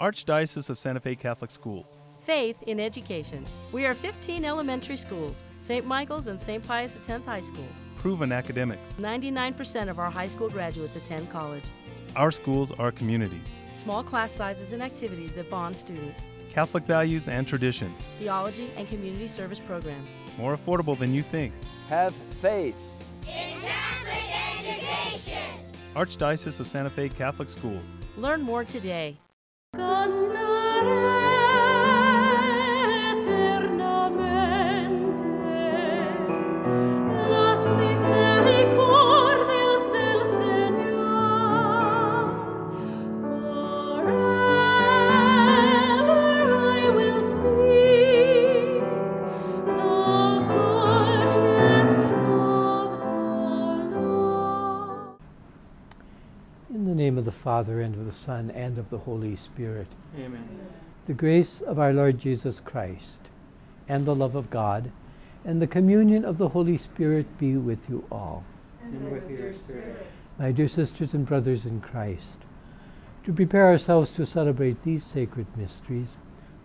Archdiocese of Santa Fe Catholic Schools. Faith in education. We are 15 elementary schools, St. Michael's and St. Pius X High School. Proven academics. 99% of our high school graduates attend college. Our schools are communities. Small class sizes and activities that bond students. Catholic values and traditions. Theology and community service programs. More affordable than you think. Have faith in Catholic education. Archdiocese of Santa Fe Catholic Schools. Learn more today. Name the Father, and of the Son, and of the Holy Spirit. Amen. The grace of our Lord Jesus Christ, and the love of God, and the communion of the Holy Spirit be with you all. And with your spirit. My dear sisters and brothers in Christ, to prepare ourselves to celebrate these sacred mysteries,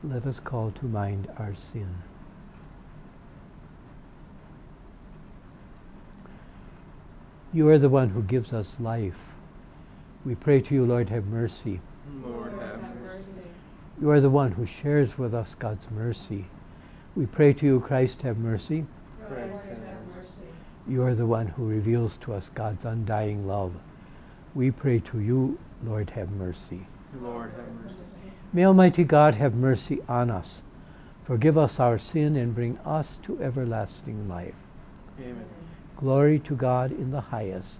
let us call to mind our sin. You are the one who gives us life. We pray to you, Lord, have mercy. Lord, have mercy. You are the one who shares with us God's mercy. We pray to you, Christ, have mercy. Christ, have mercy. You are the one who reveals to us God's undying love. We pray to you, Lord, have mercy. Lord, have mercy. May Almighty God have mercy on us, forgive us our sin, and bring us to everlasting life. Amen. Glory to God in the highest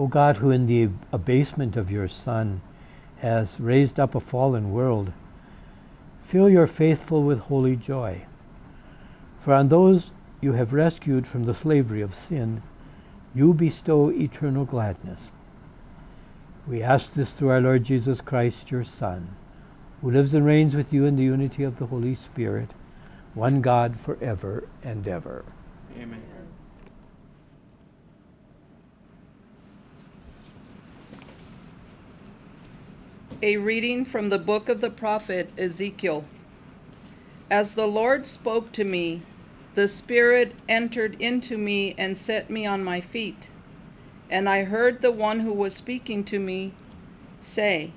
O God, who in the abasement of your Son has raised up a fallen world, fill your faithful with holy joy. For on those you have rescued from the slavery of sin, you bestow eternal gladness. We ask this through our Lord Jesus Christ, your Son, who lives and reigns with you in the unity of the Holy Spirit, one God forever and ever. Amen. A reading from the book of the prophet Ezekiel. As the Lord spoke to me, the Spirit entered into me and set me on my feet. And I heard the one who was speaking to me say,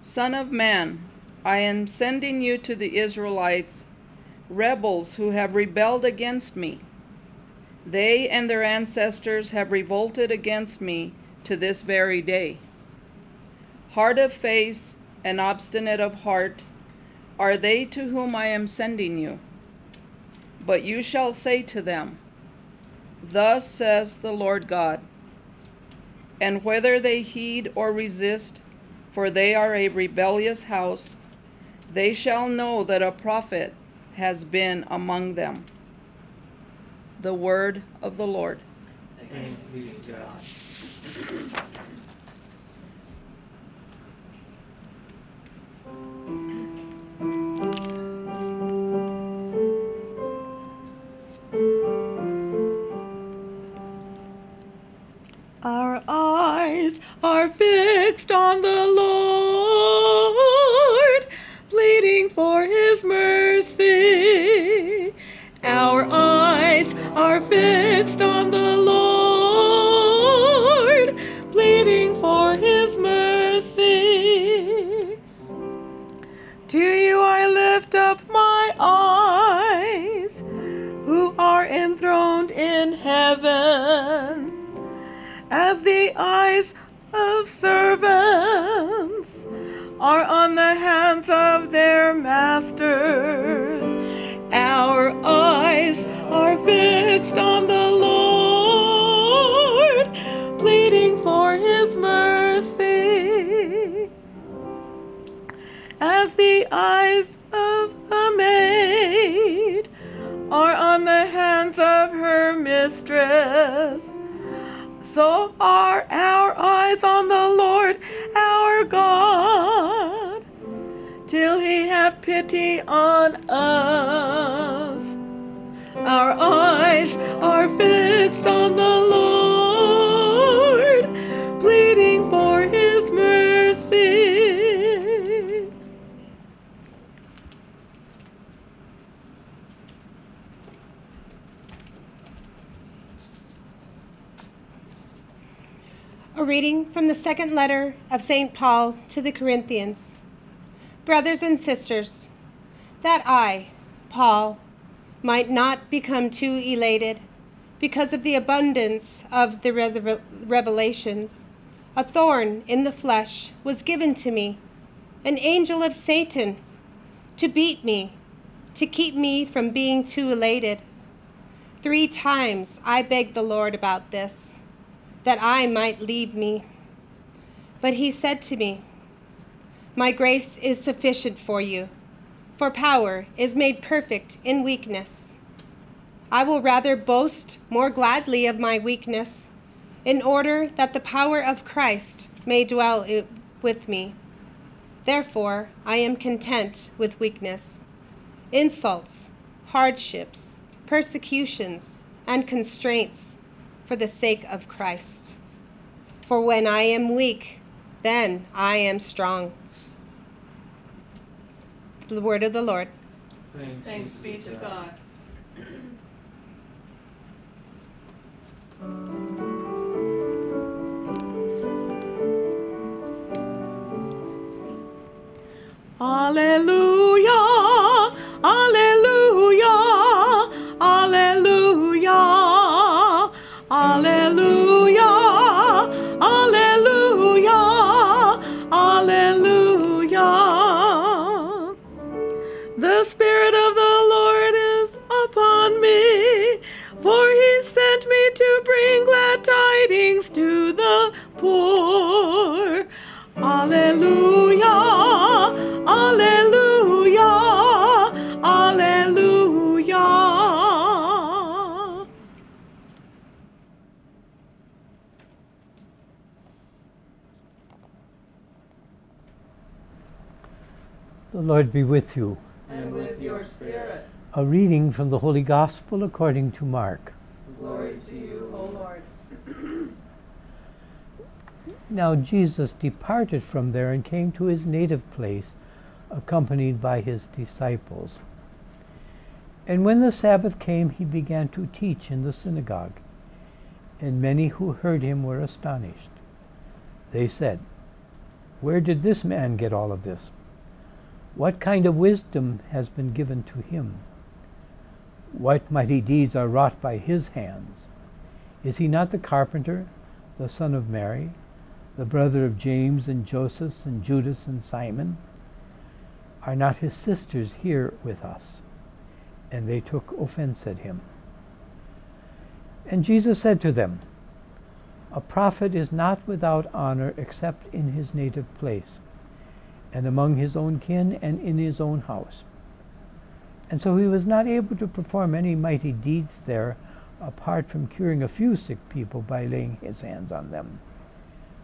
Son of man, I am sending you to the Israelites, rebels who have rebelled against me. They and their ancestors have revolted against me to this very day hard of face and obstinate of heart are they to whom I am sending you. But you shall say to them, Thus says the Lord God. And whether they heed or resist, for they are a rebellious house, they shall know that a prophet has been among them. The word of the Lord. Thanks be to God. Fixed on the masters. Our eyes are fixed on the Lord, pleading for his mercy. As the eyes of a maid are on the hands of her mistress, so are our eyes on the Lord pity on us. Our eyes are fixed on the Lord, pleading for his mercy. A reading from the second letter of St. Paul to the Corinthians. Brothers and sisters, that I, Paul, might not become too elated because of the abundance of the revelations, a thorn in the flesh was given to me, an angel of Satan, to beat me, to keep me from being too elated. Three times I begged the Lord about this that I might leave me. But he said to me, My grace is sufficient for you, for power is made perfect in weakness. I will rather boast more gladly of my weakness, in order that the power of Christ may dwell with me. Therefore, I am content with weakness, insults, hardships, persecutions, and constraints for the sake of Christ. For when I am weak, then I am strong. The word of the Lord. Thanks, be to God. Alleluia, Alleluia, poor. Alleluia, Alleluia, Alleluia. The Lord be with you. And with your spirit, A reading from the Holy Gospel according to Mark. glory to you, O Lord. Now Jesus departed from there and came to his native place, accompanied by his disciples. And when the Sabbath came, he began to teach in the synagogue. And many who heard him were astonished. They said, Where did this man get all of this? What kind of wisdom has been given to him? What mighty deeds are wrought by his hands? Is he not the carpenter, the son of Mary, the brother of James and Joseph and Judas and Simon? Are not his sisters here with us? And they took offense at him. And Jesus said to them, A prophet is not without honor except in his native place, and among his own kin and in his own house. And so he was not able to perform any mighty deeds there apart from curing a few sick people by laying his hands on them,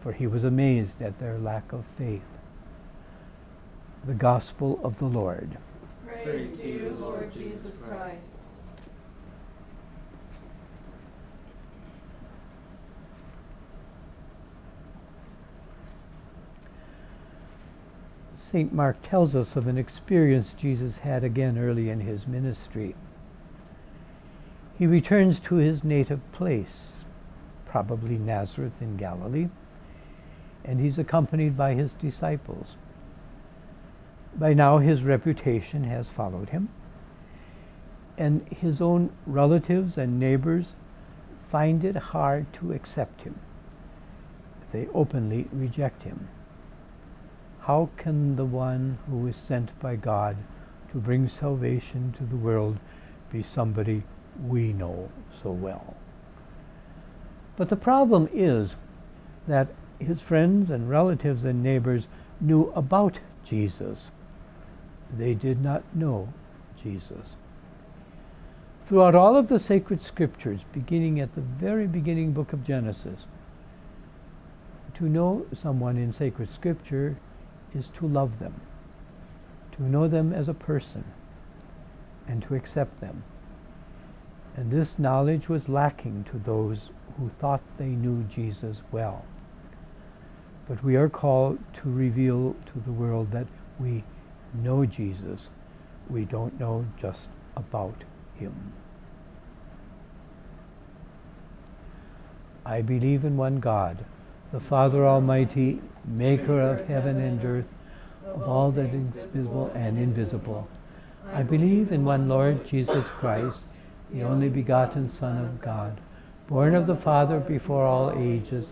for he was amazed at their lack of faith. The Gospel of the Lord. Praise to you, Lord Jesus Christ. St. Mark tells us of an experience Jesus had again early in his ministry. He returns to his native place, probably Nazareth in Galilee, and he's accompanied by his disciples. By now, his reputation has followed him, and his own relatives and neighbors find it hard to accept him. They openly reject him. How can the one who is sent by God to bring salvation to the world be somebody we know so well? But the problem is that his friends and relatives and neighbors knew about Jesus. They did not know Jesus. Throughout all of the sacred scriptures, beginning at the very beginning book of Genesis, to know someone in sacred scripture is to love them, to know them as a person, and to accept them. And this knowledge was lacking to those who thought they knew Jesus well. But we are called to reveal to the world that we know Jesus. We don't know just about him. I believe in one God, the Father Almighty, maker of heaven and earth, of all that is visible and invisible. I believe in one Lord Jesus Christ, the only begotten Son of God, born of the Father before all ages,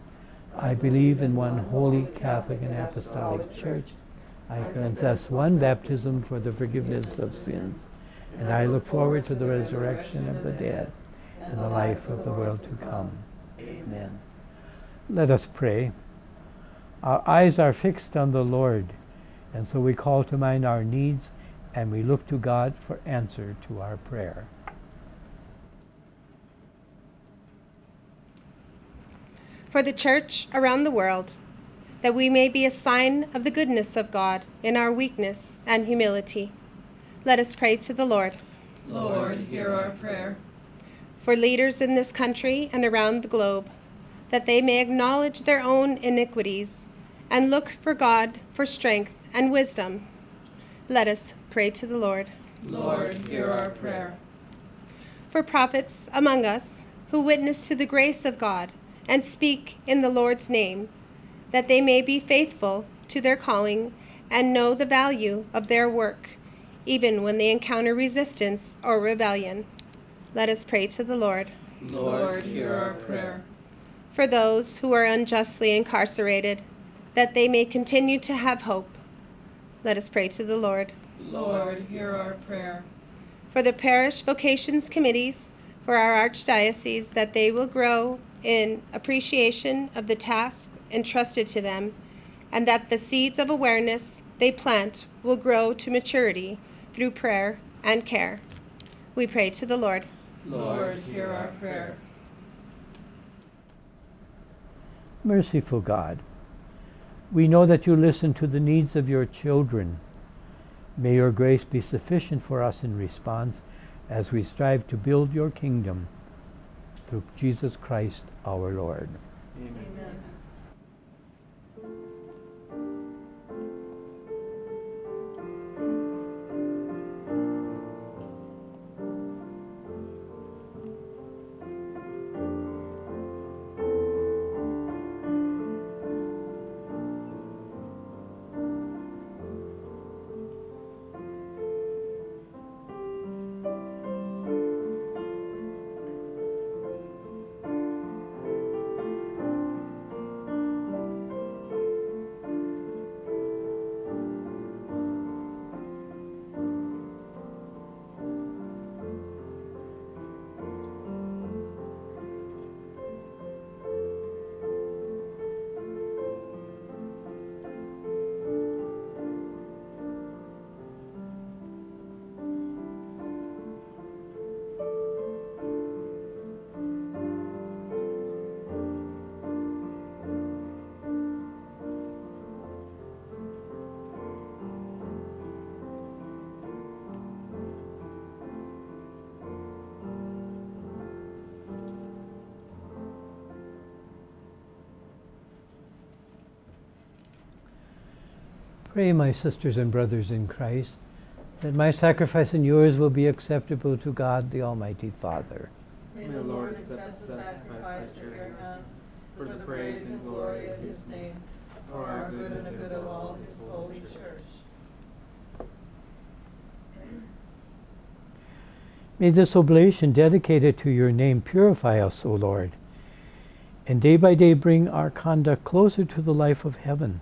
I believe in one holy Catholic and Apostolic Church. I confess one baptism for the forgiveness of sins, and I look forward to the resurrection of the dead and the life of the world to come. Amen. Let us pray. Our eyes are fixed on the Lord, and so we call to mind our needs and we look to God for answer to our prayer. For the church around the world, that we may be a sign of the goodness of God in our weakness and humility. Let us pray to the Lord. Lord, hear our prayer. For leaders in this country and around the globe, that they may acknowledge their own iniquities and look for God for strength and wisdom. Let us pray to the Lord. Lord, hear our prayer. For prophets among us who witness to the grace of God and speak in the Lord's name, that they may be faithful to their calling and know the value of their work, even when they encounter resistance or rebellion. Let us pray to the Lord. Lord, hear our prayer. For those who are unjustly incarcerated, that they may continue to have hope. Let us pray to the Lord. Lord, hear our prayer. For the parish vocations committees, for our archdiocese, that they will grow in appreciation of the task entrusted to them, and that the seeds of awareness they plant will grow to maturity through prayer and care. We pray to the Lord. Lord, hear our prayer. Merciful God, we know that you listen to the needs of your children. May your grace be sufficient for us in response as we strive to build your kingdom through Jesus Christ our Lord. Amen. Pray, my sisters and brothers in Christ, that my sacrifice and yours will be acceptable to God, the Almighty Father. May the Lord accept the sacrifice at your hands for the praise and glory of his name, for our good and the good of all his holy church. May this oblation dedicated to your name purify us, O Lord, and day by day bring our conduct closer to the life of heaven.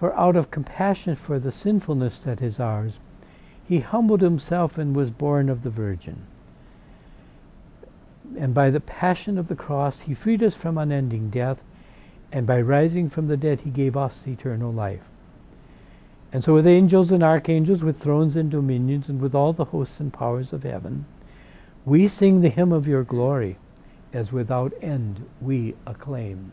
For out of compassion for the sinfulness that is ours, he humbled himself and was born of the Virgin. And by the passion of the cross, he freed us from unending death, and by rising from the dead, he gave us eternal life. And so, with angels and archangels, with thrones and dominions, and with all the hosts and powers of heaven, we sing the hymn of your glory, as without end we acclaim.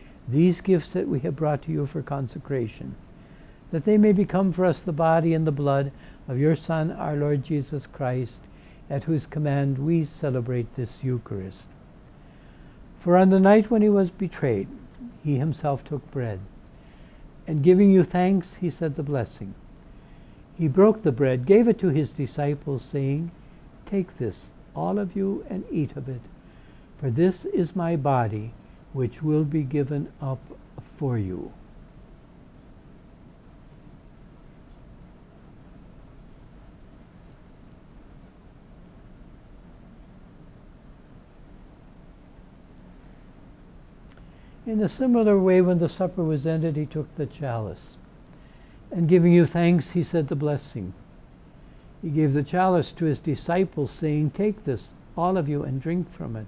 these gifts that we have brought to you for consecration, that they may become for us the body and the blood of your Son, our Lord Jesus Christ, at whose command we celebrate this Eucharist. For on the night when he was betrayed, he himself took bread, and giving you thanks, he said the blessing. He broke the bread, gave it to his disciples, saying, Take this, all of you, and eat of it, for this is my body, which will be given up for you. In a similar way, when the supper was ended, he took the chalice. And giving you thanks, he said the blessing. He gave the chalice to his disciples, saying, Take this, all of you, and drink from it.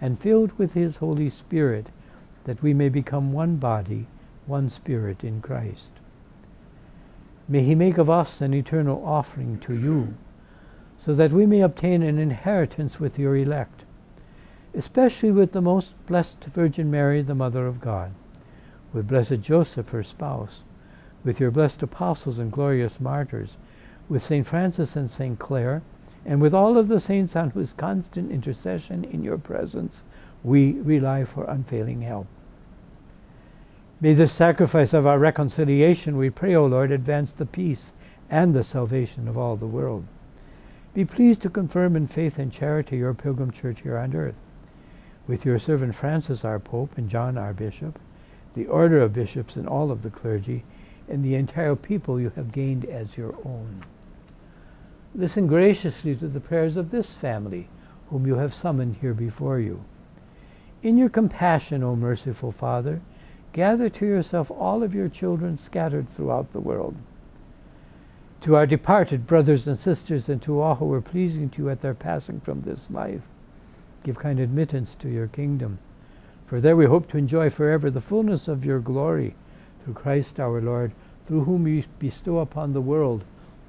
and filled with his Holy Spirit, that we may become one body, one spirit in Christ. May he make of us an eternal offering to you, so that we may obtain an inheritance with your elect, especially with the most blessed Virgin Mary, the Mother of God, with blessed Joseph, her spouse, with your blessed apostles and glorious martyrs, with St. Francis and St. Clare, and with all of the saints on whose constant intercession in your presence we rely for unfailing help. May the sacrifice of our reconciliation, we pray, O Lord, advance the peace and the salvation of all the world. Be pleased to confirm in faith and charity your pilgrim church here on earth. With your servant Francis, our Pope, and John, our Bishop, the order of bishops and all of the clergy, and the entire people you have gained as your own. Listen graciously to the prayers of this family, whom you have summoned here before you. In your compassion, O merciful Father, gather to yourself all of your children scattered throughout the world. To our departed brothers and sisters, and to all who were pleasing to you at their passing from this life, give kind admittance to your kingdom. For there we hope to enjoy forever the fullness of your glory, through Christ our Lord, through whom you bestow upon the world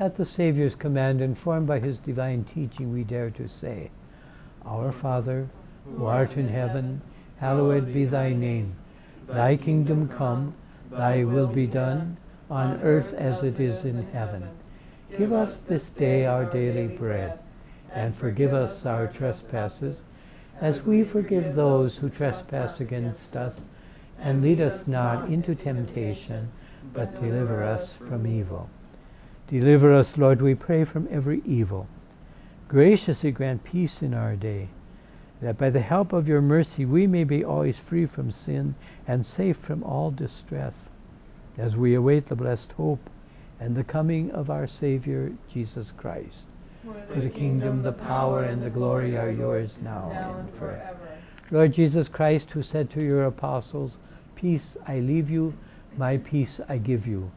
At the Savior's command, informed by his divine teaching, we dare to say, Our Father, who art in heaven, hallowed be thy name. Thy kingdom come, thy will be done, on earth as it is in heaven. Give us this day our daily bread, and forgive us our trespasses, as we forgive those who trespass against us. And lead us not into temptation, but deliver us from evil. Deliver us, Lord, we pray, from every evil. Graciously grant peace in our day, that by the help of your mercy we may be always free from sin and safe from all distress, as we await the blessed hope and the coming of our Savior, Jesus Christ. For the kingdom, the power, and the glory are yours now, and forever. Lord Jesus Christ, who said to your apostles, Peace I leave you, my peace I give you.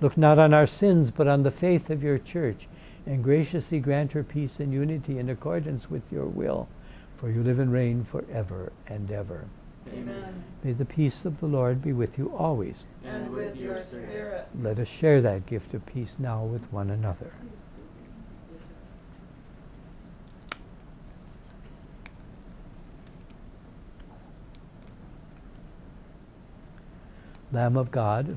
Look not on our sins, but on the faith of your church, and graciously grant her peace and unity in accordance with your will, for you live and reign forever and ever. Amen. May the peace of the Lord be with you always. And with your spirit. Let us share that gift of peace now with one another. Lamb of God,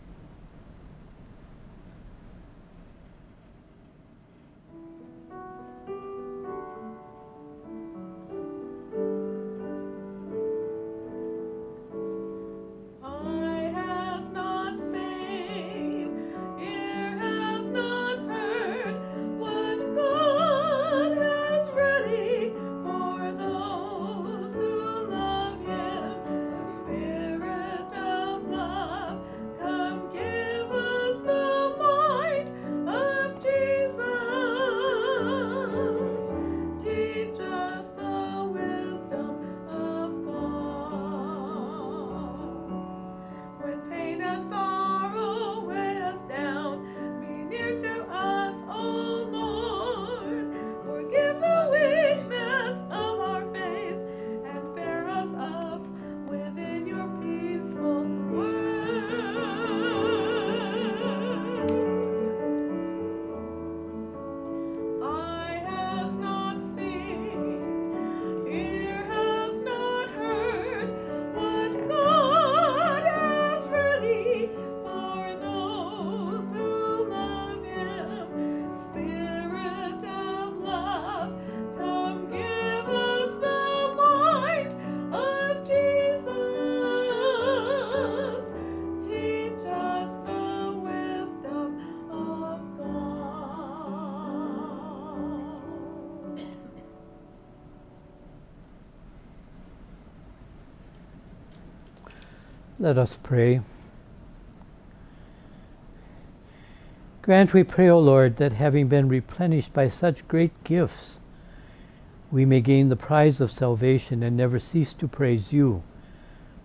Let us pray. Grant, we pray, O Lord, that having been replenished by such great gifts, we may gain the prize of salvation and never cease to praise you.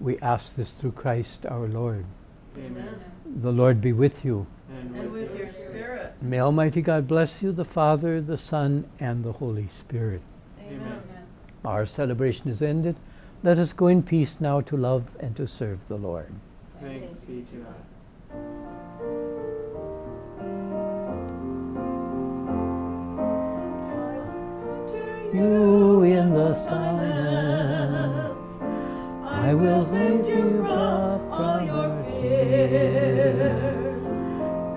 We ask this through Christ our Lord. Amen. The Lord be with you. And with your spirit. May Almighty God bless you, the Father, the Son, and the Holy Spirit. Amen. Our celebration is ended. Let us go in peace now to love and to serve the Lord. Thanks be to God. You in the silence, I will save you from all your fear.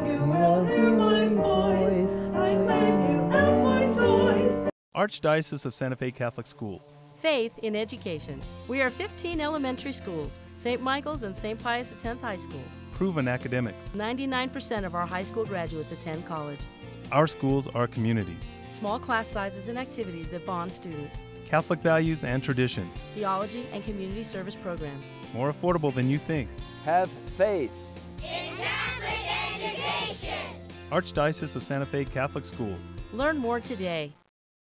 You will hear my voice. I claim you as my choice. Archdiocese of Santa Fe Catholic Schools. Faith in education. We are 15 elementary schools, St. Michael's and St. Pius X High School. Proven academics. 99% of our high school graduates attend college. Our schools are communities. Small class sizes and activities that bond students. Catholic values and traditions. Theology and community service programs. More affordable than you think. Have faith. In Catholic education. Archdiocese of Santa Fe Catholic Schools. Learn more today.